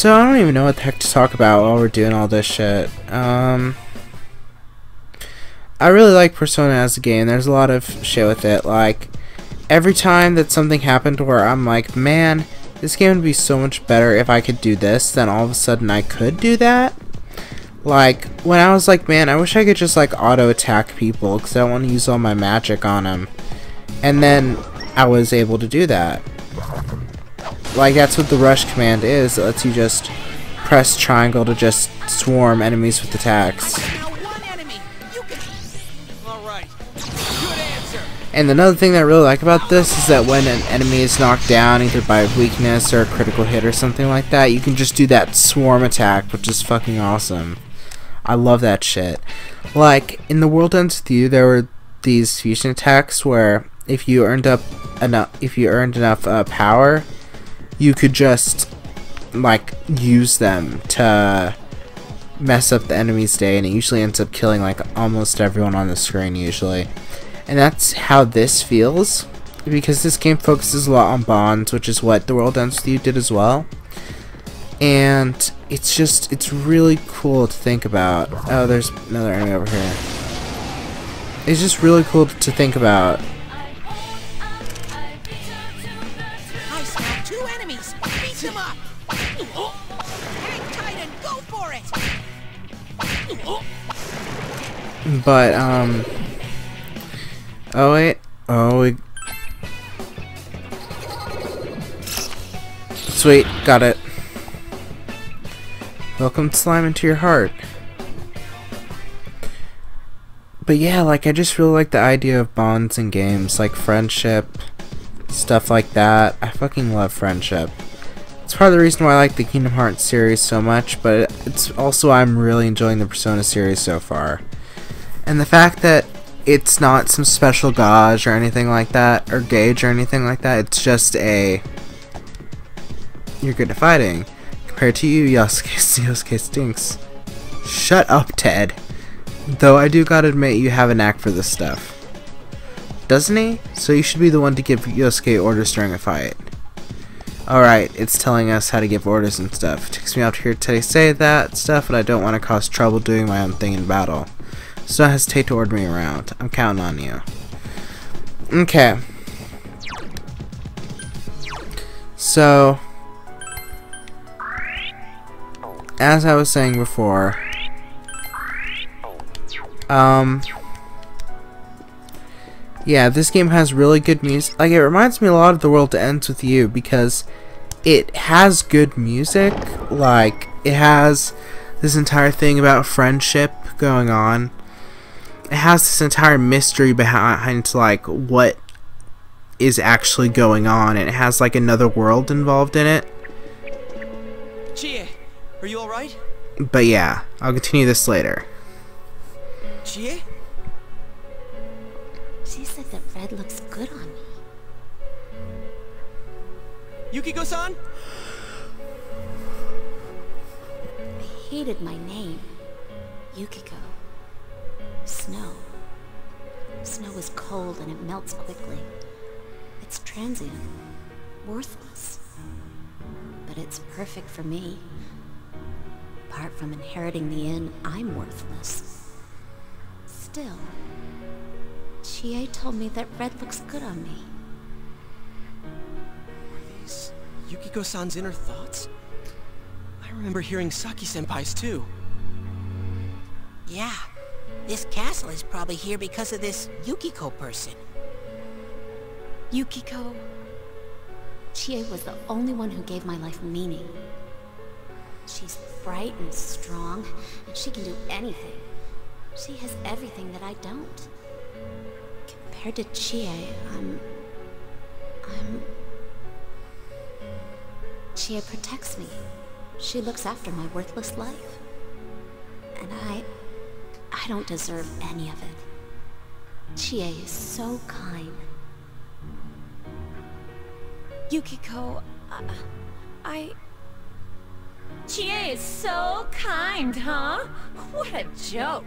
So I don't even know what the heck to talk about while we're doing all this shit. Um, I really like Persona as a game. There's a lot of shit with it. Like every time that something happened where I'm like, man, this game would be so much better if I could do this, then all of a sudden I could do that. Like, when I was like, man, I wish I could just, like, auto-attack people, because I want to use all my magic on them. And then, I was able to do that. Like, that's what the rush command is. It lets you just press triangle to just swarm enemies with attacks. And another thing that I really like about this is that when an enemy is knocked down, either by weakness or a critical hit or something like that, you can just do that swarm attack, which is fucking awesome. I love that shit. Like, in the World Ends With You, there were these fusion attacks where if you earned up enough, if you earned enough uh, power, you could just, like, use them to mess up the enemy's day, and it usually ends up killing, like, almost everyone on the screen, usually. And that's how this feels, because this game focuses a lot on bonds, which is what The World Ends With You did as well. And it's just, it's really cool to think about. Oh, there's another enemy over here. It's just really cool to think about. But, um... Oh, wait. Oh, we... Sweet, got it. Welcome slime into your heart. But yeah, like, I just really like the idea of bonds in games, like friendship, stuff like that. I fucking love friendship. It's part of the reason why I like the Kingdom Hearts series so much, but it's also I'm really enjoying the Persona series so far. And the fact that it's not some special gauge or anything like that, or gauge or anything like that. It's just a you're good at fighting. Compared to you, Yosuke, Yosuke stinks. Shut up, Ted. Though I do gotta admit, you have a knack for this stuff. Doesn't he? So you should be the one to give Yosuke orders during a fight. Alright, it's telling us how to give orders and stuff. It takes me out here to say that stuff, and I don't want to cause trouble doing my own thing in battle. So hesitate to order me around. I'm counting on you. Okay. So, as I was saying before, um, yeah, this game has really good music. Like, it reminds me a lot of The World Ends With You because it has good music. Like, it has this entire thing about friendship going on it has this entire mystery behind like what is actually going on and it has like another world involved in it Chie, are you alright? but yeah I'll continue this later Chie? She said that red looks good on me. Yukiko-san? I hated my name. Yukiko. Snow. Snow is cold and it melts quickly. It's transient. Worthless. But it's perfect for me. Apart from inheriting the inn, I'm worthless. Still, Chie told me that red looks good on me. Are these Yukiko-san's inner thoughts? I remember hearing Saki-senpai's too. Yeah. This castle is probably here because of this Yukiko person. Yukiko. Chie was the only one who gave my life meaning. She's bright and strong, and she can do anything. She has everything that I don't. Compared to Chie, I'm... I'm... Chie protects me. She looks after my worthless life. And I... I don't deserve any of it. Chie is so kind. Yukiko, uh, I... Chie is so kind, huh? What a joke.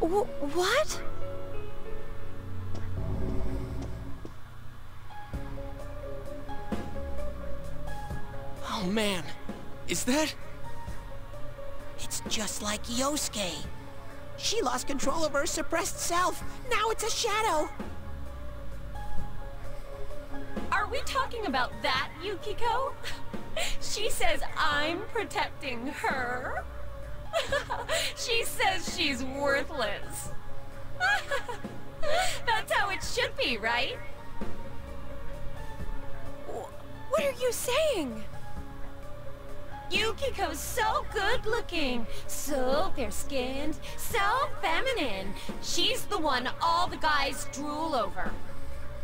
W what? Oh man. Is that... It's just like Yosuke. She lost control of her suppressed self. Now it's a shadow. Are we talking about that, Yukiko? She says I'm protecting her? she says she's worthless. That's how it should be, right? What are you saying? Yukiko's so good looking, so fair skinned, so feminine. She's the one all the guys drool over.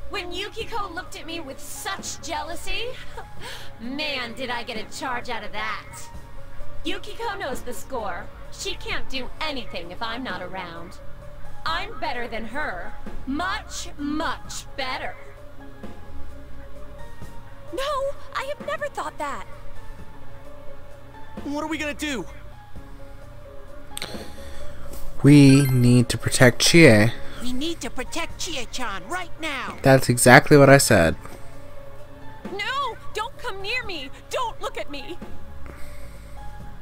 When Yukiko looked at me with such jealousy, man, did I get a charge out of that. Yukiko knows the score. She can't do anything if I'm not around. I'm better than her. Much, much better. No, I have never thought that. What are we gonna do? We need to protect Chie. We need to protect Chie-chan right now. That's exactly what I said. No! Don't come near me! Don't look at me!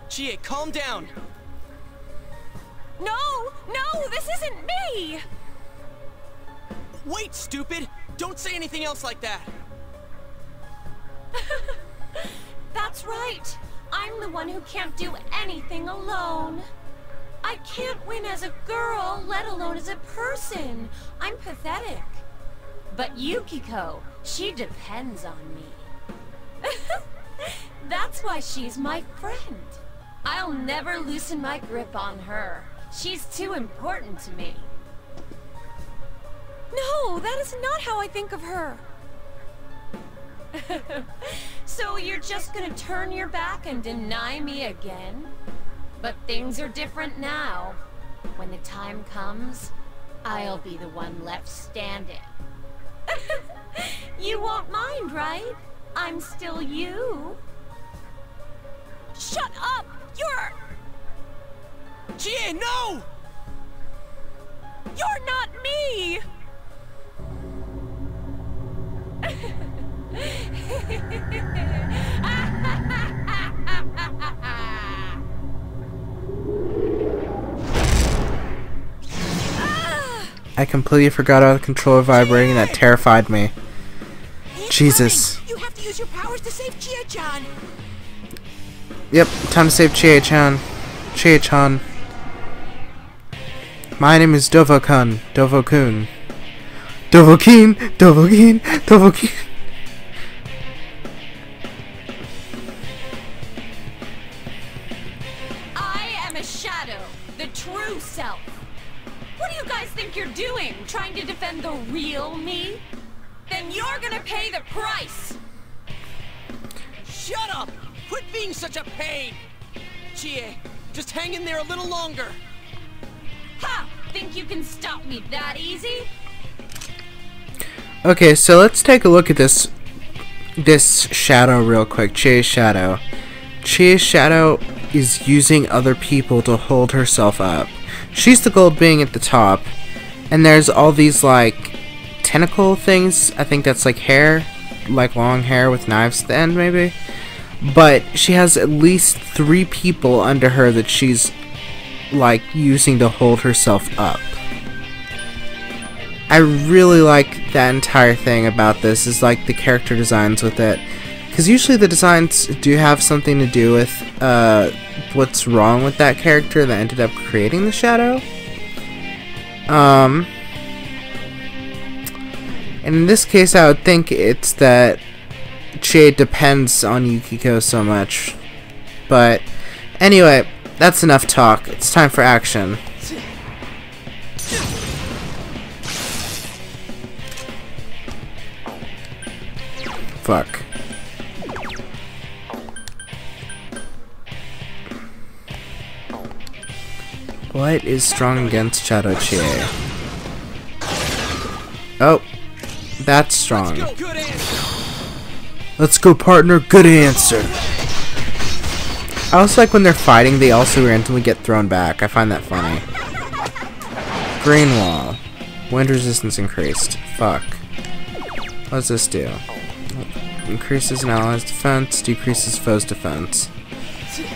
Chie, calm down. No! No! This isn't me! Wait, stupid! Don't say anything else like that. That's right. I'm the one who can't do anything alone. I can't win as a girl, let alone as a person. I'm pathetic. But Yukiko, she depends on me. That's why she's my friend. I'll never loosen my grip on her. She's too important to me. No, that is not how I think of her. so you're just gonna turn your back and deny me again? But things are different now. When the time comes, I'll be the one left standing. you won't mind, right? I'm still you. Shut up! You're... Chie, no! You're not me! I completely forgot about the controller vibrating. That terrified me. Jesus. You have to use your powers to save Chie-chan. Yep, time to save Chie-chan. Chie-chan. My name is Dovokun. Dovokun. Dovahkiin! Dovahkiin! Dovahkiin! Trying to defend the real me? Then you're gonna pay the price! Shut up! Quit being such a pain! Chie, just hang in there a little longer. Ha! Think you can stop me that easy? Okay, so let's take a look at this this shadow real quick. Chie's shadow. Chie's shadow is using other people to hold herself up. She's the gold being at the top, and there's all these like tentacle things. I think that's like hair, like long hair with knives at the end, maybe. But she has at least three people under her that she's like using to hold herself up. I really like that entire thing about this is like the character designs with it. Because usually the designs do have something to do with uh, what's wrong with that character that ended up creating the shadow. Um, and in this case, I would think it's that Chie depends on Yukiko so much. But anyway, that's enough talk. It's time for action. Fuck. What is strong against Shadow Chie? Oh, that's strong. Go, good answer! Let's go, partner. Good answer. I also like when they're fighting, they also randomly get thrown back. I find that funny. Green wall. Wind resistance increased. Fuck. What does this do? increases an ally's defense, decreases foe's defense.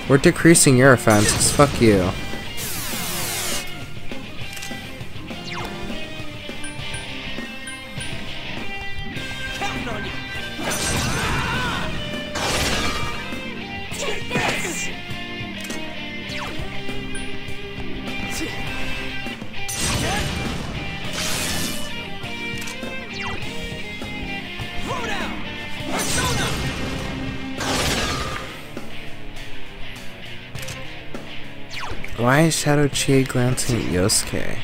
We're decreasing your offense, fuck you. Why is Shadow Chie glancing at Yosuke?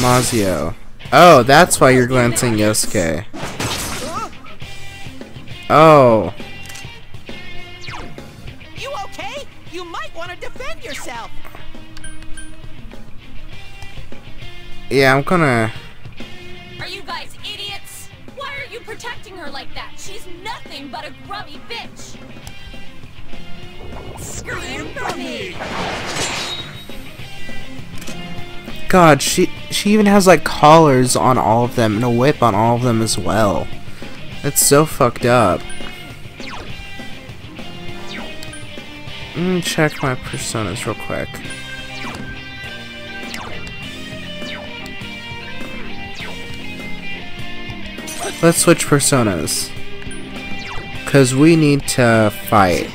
Mazio. Oh, that's why you're glancing Yosuke. Oh. Yeah, I'm gonna... Are you guys idiots? Why are you protecting her like that? She's nothing but a grubby bitch. Scream for me! God, she she even has like collars on all of them and a whip on all of them as well. That's so fucked up. Let me check my personas real quick. Let's switch personas. Cause we need to fight.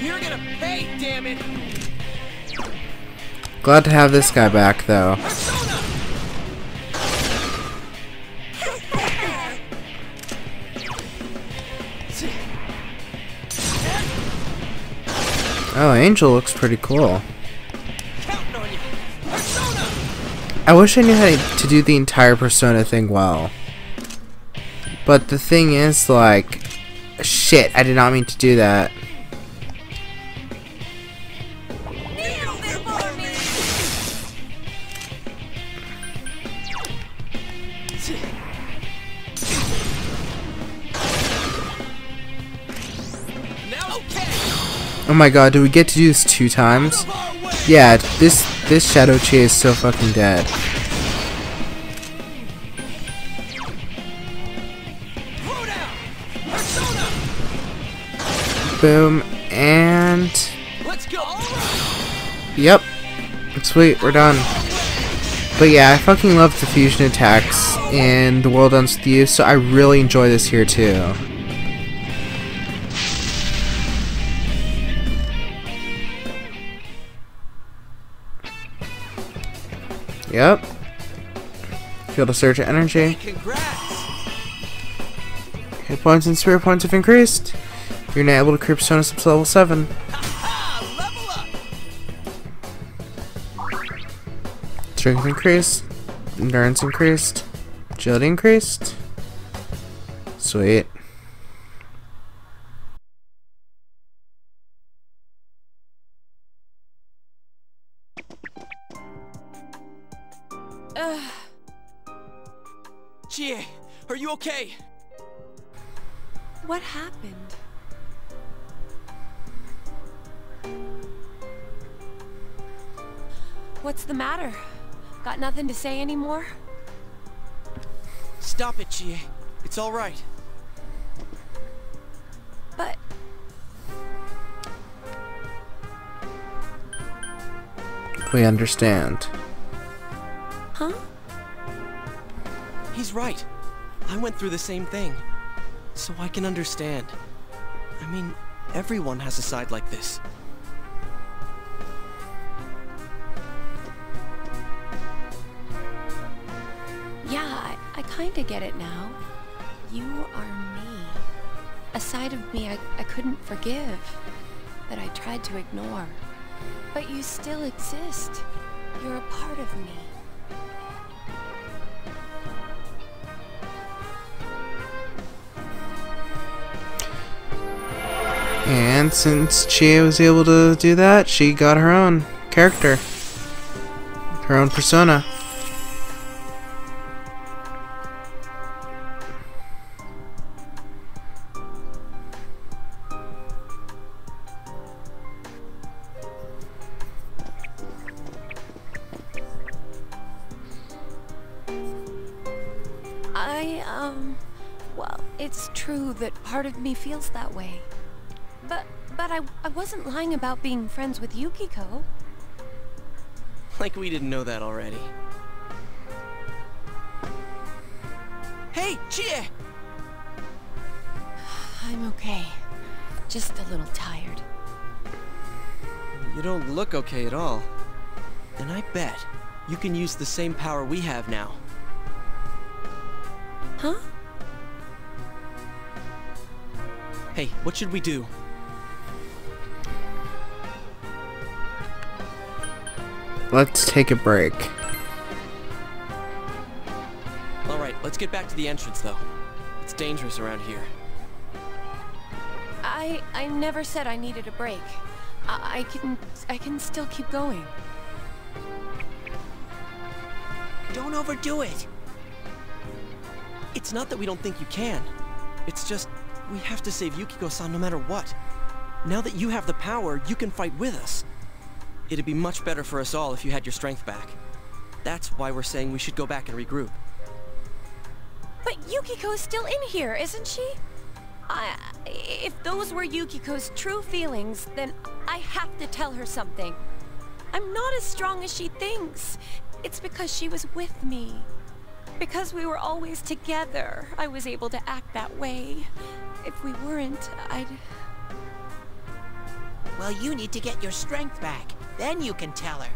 You're gonna pay, damn it. Glad to have this guy back though. Oh, Angel looks pretty cool. I wish I knew how to do the entire Persona thing well. But the thing is, like... Shit, I did not mean to do that. Oh my god, do we get to do this two times? Yeah, this this Shadow Chie is so fucking dead. Boom, and... Yep. Sweet, we're done. But yeah, I fucking love the fusion attacks in The World Ends With You, so I really enjoy this here too. Yep. Feel the Surge of Energy. Hit points and spirit points have increased. You're now able to creep Sonus up to level 7. Ha! Level up. Strength increased. Endurance increased. Agility increased. Sweet. Okay? What happened? What's the matter? Got nothing to say anymore? Stop it, Chie. It's all right. But We understand. huh? He's right. I went through the same thing. So I can understand. I mean, everyone has a side like this. Yeah, I, I kinda get it now. You are me. A side of me I, I couldn't forgive. That I tried to ignore. But you still exist. You're a part of me. And since Chie was able to do that, she got her own character. Her own persona. About being friends with Yukiko. Like we didn't know that already. Hey, Chie! I'm okay. Just a little tired. You don't look okay at all. And I bet you can use the same power we have now. Huh? Hey, what should we do? Let's take a break. Alright, let's get back to the entrance though. It's dangerous around here. I, I never said I needed a break. I, I can, I can still keep going. Don't overdo it. It's not that we don't think you can. It's just, we have to save Yukiko-san no matter what. Now that you have the power, you can fight with us. It'd be much better for us all if you had your strength back. That's why we're saying we should go back and regroup. But Yukiko's still in here, isn't she? I, if those were Yukiko's true feelings, then I have to tell her something. I'm not as strong as she thinks. It's because she was with me. Because we were always together, I was able to act that way. If we weren't, I'd... Well, you need to get your strength back. Then you can tell her.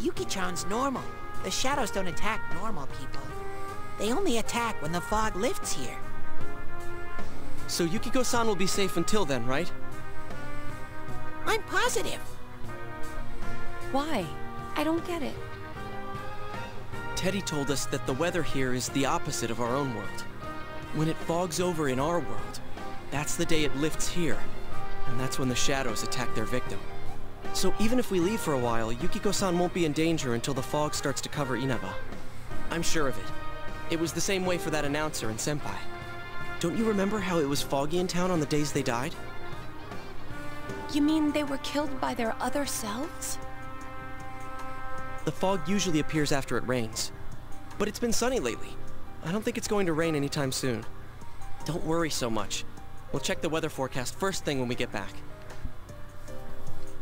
Yuki-chan's normal. The shadows don't attack normal people. They only attack when the fog lifts here. So Yukiko-san will be safe until then, right? I'm positive. Why? I don't get it. Teddy told us that the weather here is the opposite of our own world. When it fogs over in our world, that's the day it lifts here. And that's when the shadows attack their victim. So even if we leave for a while, Yukiko-san won't be in danger until the fog starts to cover Inaba. I'm sure of it. It was the same way for that announcer and Senpai. Don't you remember how it was foggy in town on the days they died? You mean they were killed by their other selves? The fog usually appears after it rains. But it's been sunny lately. I don't think it's going to rain anytime soon. Don't worry so much. We'll check the weather forecast first thing when we get back.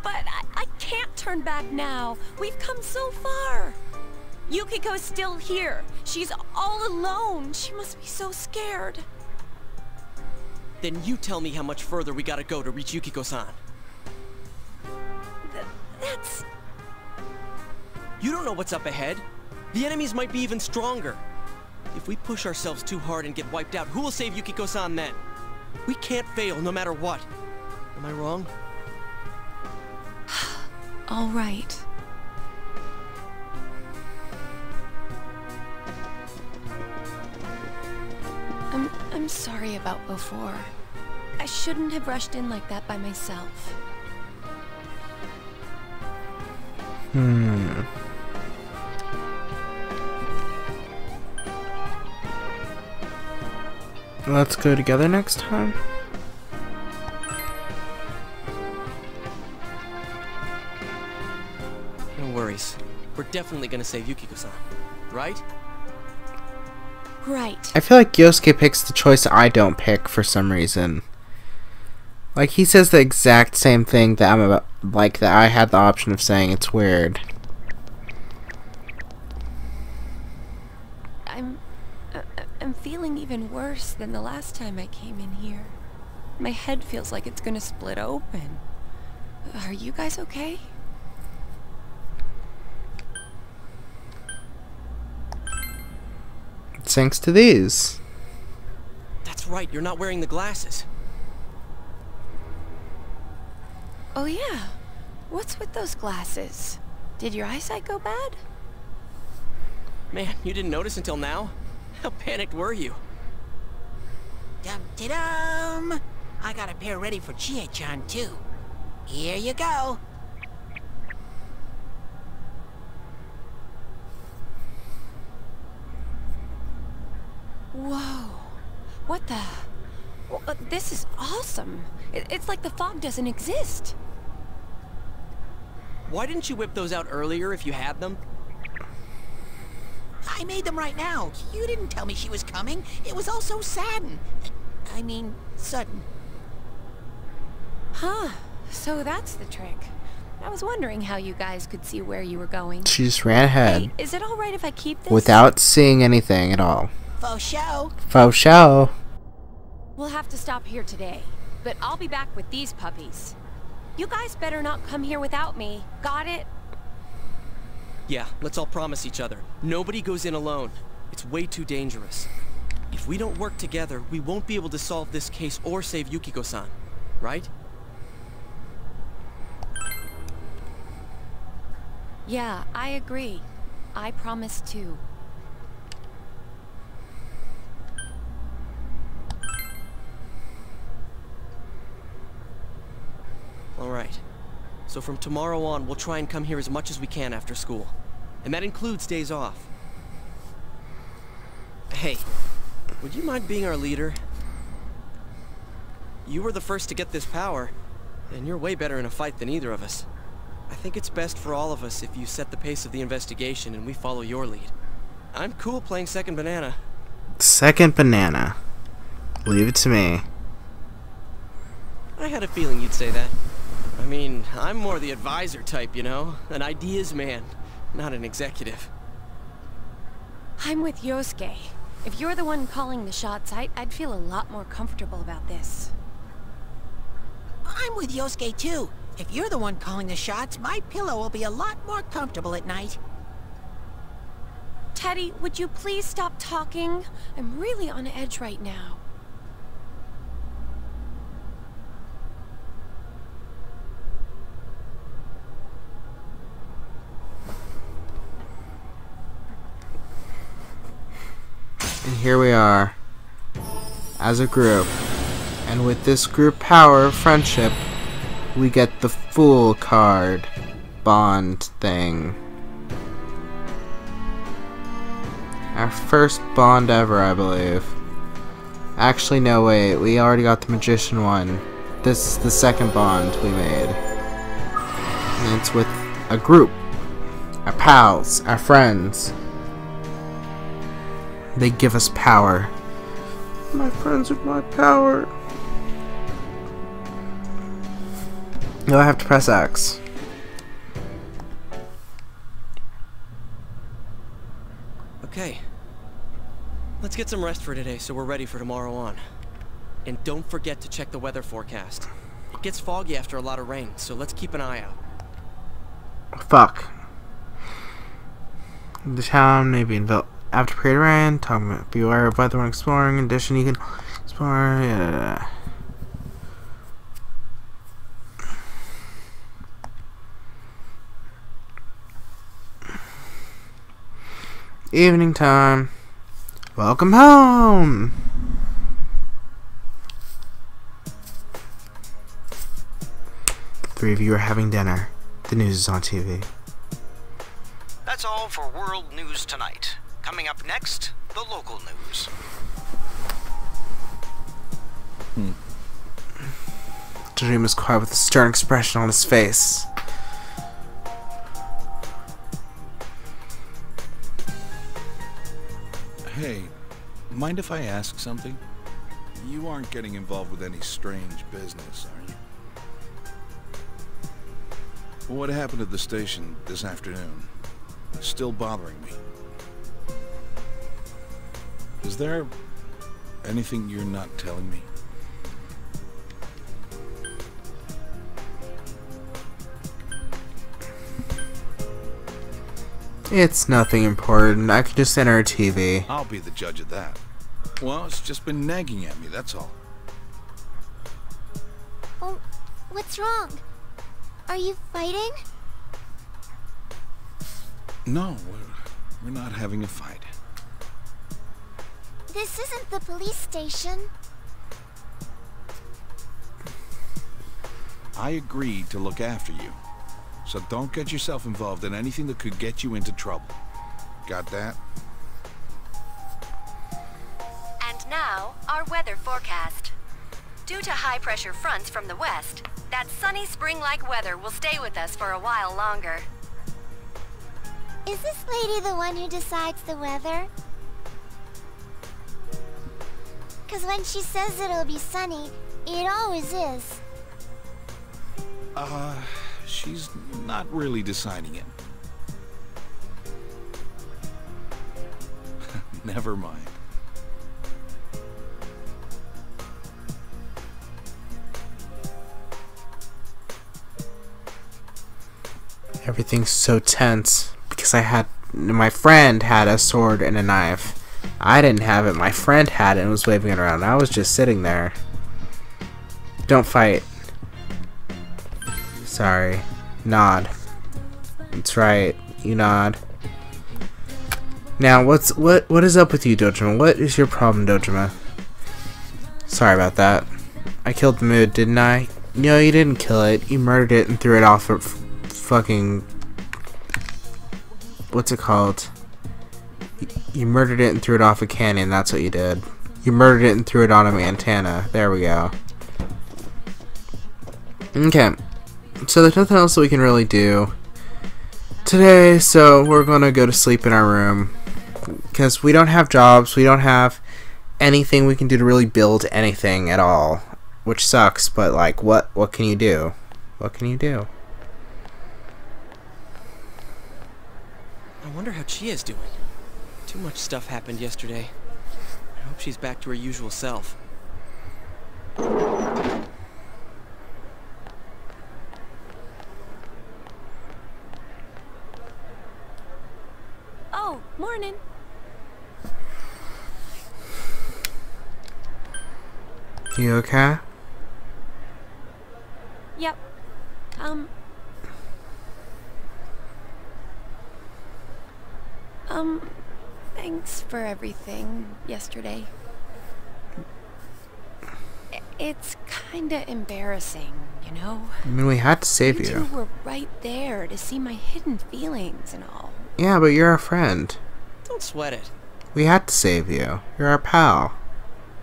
But I, I can't turn back now. We've come so far. Yukiko's still here. She's all alone. She must be so scared. Then you tell me how much further we gotta go to reach Yukiko-san. Th that's... You don't know what's up ahead. The enemies might be even stronger. If we push ourselves too hard and get wiped out, who will save Yukiko-san then? We can't fail no matter what. Am I wrong? All right. I'm, I'm sorry about before. I shouldn't have rushed in like that by myself. Hmm. Let's go together next time. No worries. We're definitely gonna save Yukiko-san. Right? Right. I feel like Yosuke picks the choice I don't pick for some reason. Like he says the exact same thing that I'm about, like that I had the option of saying. It's weird. I'm... Uh, I'm feeling even worse than the last time I came in here. My head feels like it's gonna split open. Are you guys okay? Thanks to these. That's right, you're not wearing the glasses. Oh yeah. What's with those glasses? Did your eyesight go bad? Man, you didn't notice until now? How panicked were you? Dum de dum! I got a pair ready for Chie-chan too. Here you go. Whoa. What the... Well, uh, this is awesome. It, it's like the fog doesn't exist. Why didn't you whip those out earlier if you had them? I made them right now. You didn't tell me she was coming. It was all so sudden. I mean, sudden. Huh. So that's the trick. I was wondering how you guys could see where you were going. She just ran ahead Hey, is it alright if I keep this? without seeing anything at all. Faux show. Faux show. We'll have to stop here today, but I'll be back with these puppies. You guys better not come here without me. Got it? Yeah, let's all promise each other. Nobody goes in alone. It's way too dangerous. If we don't work together, we won't be able to solve this case or save Yukiko-san. Right? Yeah, I agree. I promise too. Alright. So from tomorrow on, we'll try and come here as much as we can after school. And that includes days off. Hey, would you mind being our leader? You were the first to get this power, and you're way better in a fight than either of us. I think it's best for all of us if you set the pace of the investigation and we follow your lead. I'm cool playing second banana. Second banana. Leave it to me. I had a feeling you'd say that. I mean, I'm more the advisor type, you know? An ideas man, not an executive. I'm with Yosuke. If you're the one calling the shots, I'd, I'd feel a lot more comfortable about this. I'm with Yosuke too. If you're the one calling the shots, my pillow will be a lot more comfortable at night. Teddy, would you please stop talking? I'm really on edge right now. Here we are. As a group. And with this group power of friendship, we get the Fool card bond thing. Our first bond ever, I believe. Actually, no, wait. We already got the Magician one. This is the second bond we made. And it's with a group. Our pals. Our friends. They give us power. My friends are my power. No, I have to press X. Okay. Let's get some rest for today so we're ready for tomorrow on. And don't forget to check the weather forecast. It gets foggy after a lot of rain, so let's keep an eye out. Fuck. The town may be enveloped after period rain. Talking about beware of weather when exploring. In addition, you can explore. Yeah. Evening time. Welcome home. Three of you are having dinner. The news is on TV. That's all for World News Tonight. Coming up next, the local news. Dream is quiet with a stern expression on his face. Hey, mind if I ask something? You aren't getting involved with any strange business, are you? What happened at the station this afternoon? Still bothering me. Is there anything you're not telling me? It's nothing important. I can just enter a TV. I'll be the judge of that. Well, it's just been nagging at me, that's all. Oh, what's wrong? Are you fighting? No, we're, we're not having a fight. This isn't the police station. I agreed to look after you. So don't get yourself involved in anything that could get you into trouble. Got that? And now, our weather forecast. Due to high pressure fronts from the west, that sunny spring like weather will stay with us for a while longer. Is this lady the one who decides the weather? Cause when she says it'll be sunny, it always is. Uh, she's not really deciding it. Never mind. Everything's so tense because I had my friend had a sword and a knife. I didn't have it. My friend had it and was waving it around. I was just sitting there. Don't fight. Sorry. Nod. That's right. You nod. Now, what's what what is up with you, Dojima? What is your problem, Dojima? Sorry about that. I killed the mood, didn't I? No, you didn't kill it. You murdered it and threw it off of fucking what's it called? You murdered it and threw it off a canyon. That's what you did. You murdered it and threw it on a antenna. There we go. Okay. So there's nothing else that we can really do today. So we're gonna go to sleep in our room because we don't have jobs. We don't have anything we can do to really build anything at all, which sucks. But like, what what can you do? What can you do? I wonder how Chie's doing. Too much stuff happened yesterday. I hope she's back to her usual self. Oh, morning. You okay? Yep. Um. Um, thanks for everything yesterday. It's kinda embarrassing, you know? I mean, we had to save you you. two were right there to see my hidden feelings and all. Yeah, but you're our friend. Don't sweat it. We had to save you. You're our pal.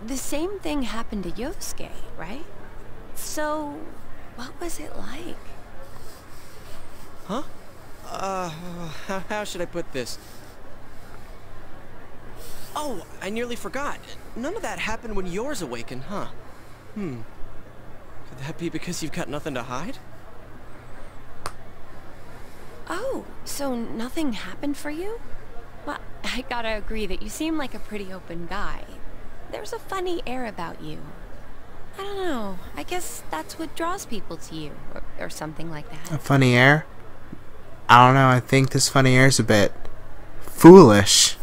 The same thing happened to Yosuke, right? So, what was it like? Huh? Uh, how, how should I put this? Oh, I nearly forgot. None of that happened when yours awakened, huh? Hmm. Could that be because you've got nothing to hide? Oh, so nothing happened for you? Well, I gotta agree that you seem like a pretty open guy. There's a funny air about you. I don't know. I guess that's what draws people to you, or, or something like that. A funny air? I don't know. I think this funny air's a bit foolish.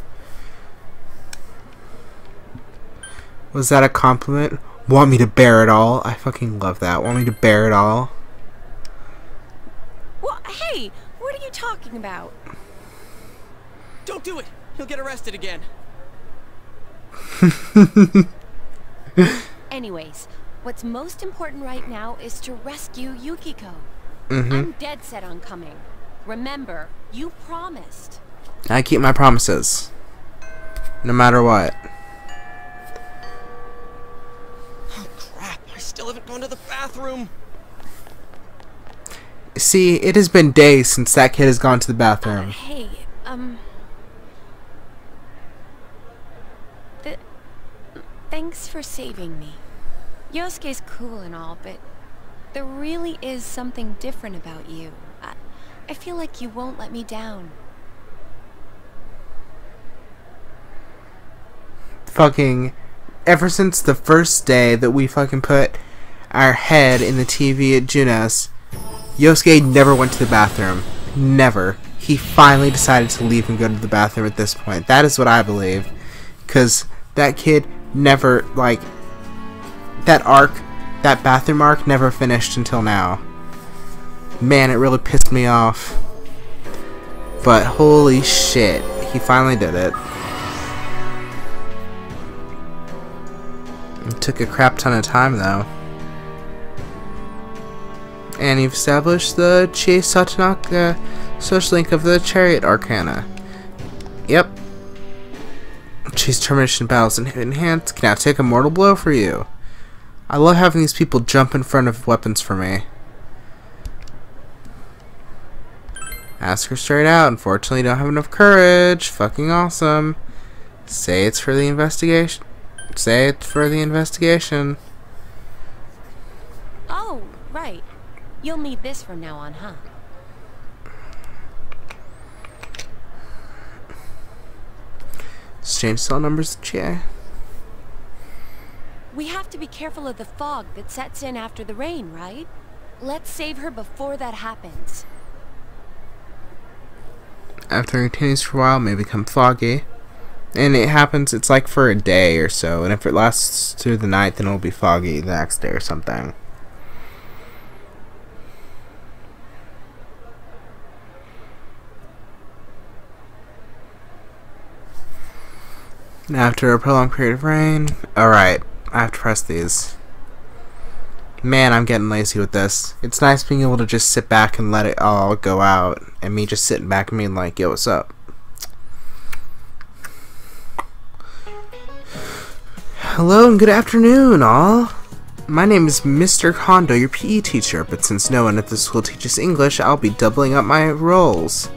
Was that a compliment? Want me to bear it all? I fucking love that. Want me to bear it all? Well, hey, what are you talking about? Don't do it! You'll get arrested again. Anyways, what's most important right now is to rescue Yukiko. Mm-hmm. I'm dead set on coming. Remember, you promised. I keep my promises. No matter what. Still haven't gone to the bathroom. See, it has been days since that kid has gone to the bathroom. Hey, um. Th- thanks for saving me. Yosuke's cool and all, but there really is something different about you. I, I feel like you won't let me down. fucking ever since the first day that we fucking put our head in the TV at Junes, Yosuke never went to the bathroom. Never. He finally decided to leave and go to the bathroom at this point. That is what I believe. Because that kid never, like, that arc, that bathroom arc never finished until now. Man, it really pissed me off. But holy shit, he finally did it. Took a crap ton of time though. And you've established the Chie Satonaka social link of the Chariot Arcana. Yep. Chie's termination battles in hidden hands can now take a mortal blow for you. I love having these people jump in front of weapons for me. Ask her straight out. Unfortunately, don't have enough courage. Fucking awesome. Say it's for the investigation. Say it's for the investigation. Oh, right. You'll need this from now on, huh? Exchange cell numbers, Chie. We have to be careful of the fog that sets in after the rain, right? Let's save her before that happens. After it continues for a while, it may become foggy. And it happens, it's like for a day or so. And if it lasts through the night, then it'll be foggy the next day or something. After a prolonged period of rain. Alright, I have to press these. Man, I'm getting lazy with this. It's nice being able to just sit back and let it all go out. And me just sitting back and being like, yo, what's up? Hello and good afternoon, all. My name is Mr. Kondo, your PE teacher, but since no one at the school teaches English, I'll be doubling up my roles.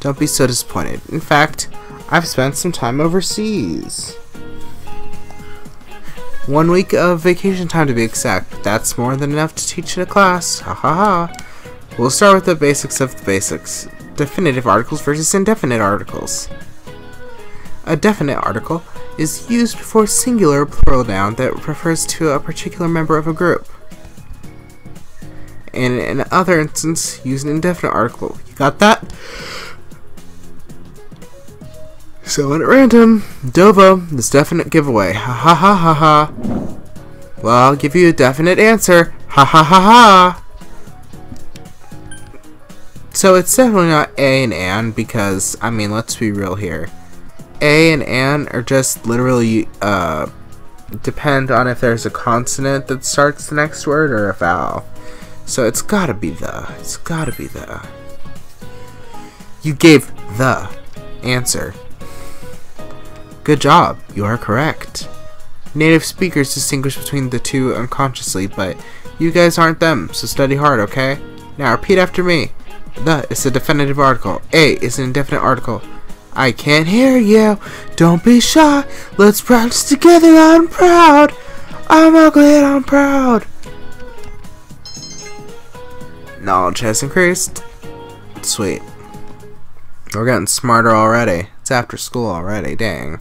Don't be so disappointed. In fact, I've spent some time overseas. One week of vacation time to be exact. That's more than enough to teach in a class. Ha ha ha. We'll start with the basics of the basics. Definitive articles versus indefinite articles. A definite article is used before singular plural noun that refers to a particular member of a group. And in other instance, use an indefinite article. You got that? So at random, Dovo, this definite giveaway. Ha ha ha ha ha. Well, I'll give you a definite answer. Ha ha ha ha. So it's definitely not A and An because, I mean, let's be real here. A and An are just literally, uh, depend on if there's a consonant that starts the next word or a vowel. So it's gotta be the. It's gotta be the. You gave the answer. Good job, you are correct. Native speakers distinguish between the two unconsciously, but you guys aren't them, so study hard, okay? Now repeat after me. The is a definitive article. A is an indefinite article. I can't hear you. Don't be shy. Let's practice together I'm proud. I'm ugly and I'm proud. Knowledge has increased. Sweet. We're getting smarter already. It's after school already, dang.